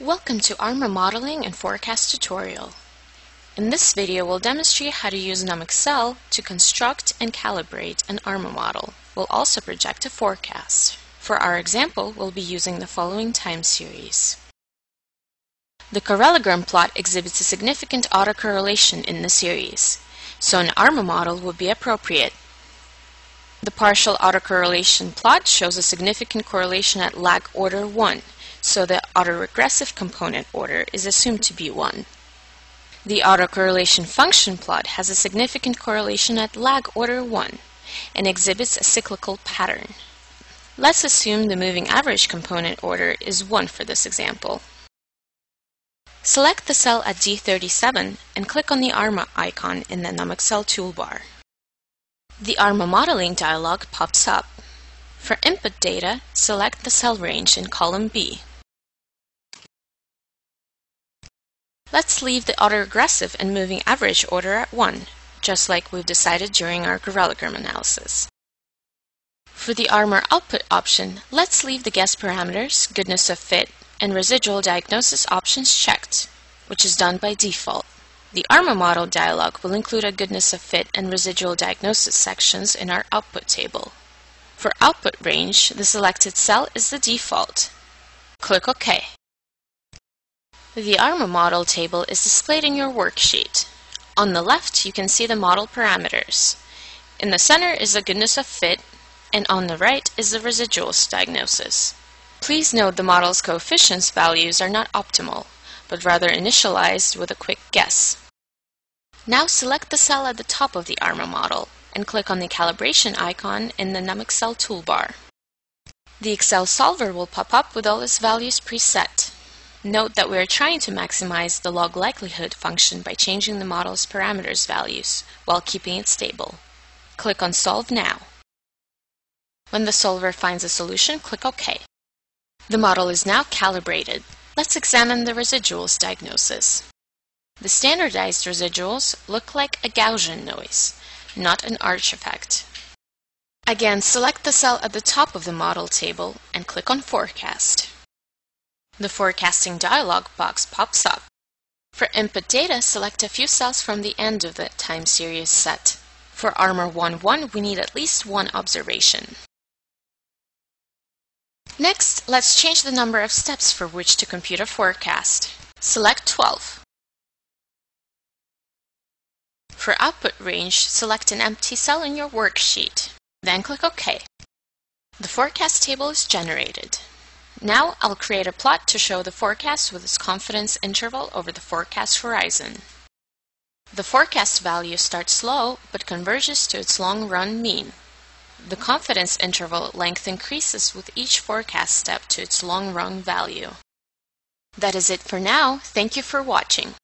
Welcome to ARMA Modeling and Forecast tutorial. In this video, we'll demonstrate how to use NumXL to construct and calibrate an ARMA model. We'll also project a forecast. For our example, we'll be using the following time series. The correlogram plot exhibits a significant autocorrelation in the series, so an ARMA model would be appropriate. The partial autocorrelation plot shows a significant correlation at lag order 1, so the autoregressive component order is assumed to be 1. The autocorrelation function plot has a significant correlation at lag order 1 and exhibits a cyclical pattern. Let's assume the moving average component order is 1 for this example. Select the cell at D37 and click on the ARMA icon in the NumXL toolbar. The ARMA modeling dialog pops up. For input data, select the cell range in column B. Let's leave the autoregressive and moving average order at 1, just like we've decided during our correlogram analysis. For the ARMA output option, let's leave the guess parameters, goodness of fit, and residual diagnosis options checked, which is done by default. The ARMA model dialog will include a goodness of fit and residual diagnosis sections in our output table. For output range, the selected cell is the default. Click OK. The ARMA model table is displayed in your worksheet. On the left, you can see the model parameters. In the center is the goodness of fit, and on the right is the residuals diagnosis. Please note the model's coefficients values are not optimal, but rather initialized with a quick guess. Now select the cell at the top of the ARMA model and click on the calibration icon in the NumXL toolbar. The Excel solver will pop up with all its values preset. Note that we are trying to maximize the log likelihood function by changing the model's parameters values while keeping it stable. Click on Solve Now. When the solver finds a solution, click OK. The model is now calibrated. Let's examine the residuals diagnosis. The standardized residuals look like a Gaussian noise, not an ARCH effect. Again, select the cell at the top of the model table and click on Forecast. The Forecasting dialog box pops up. For input data, select a few cells from the end of the time series set. For ARMA 1.1, we need at least one observation. Next, let's change the number of steps for which to compute a forecast. Select 12. For output range, select an empty cell in your worksheet. Then click OK. The forecast table is generated. Now I'll create a plot to show the forecast with its confidence interval over the forecast horizon. The forecast value starts slow but converges to its long-run mean. The confidence interval length increases with each forecast step to its long-run value. That is it for now. Thank you for watching.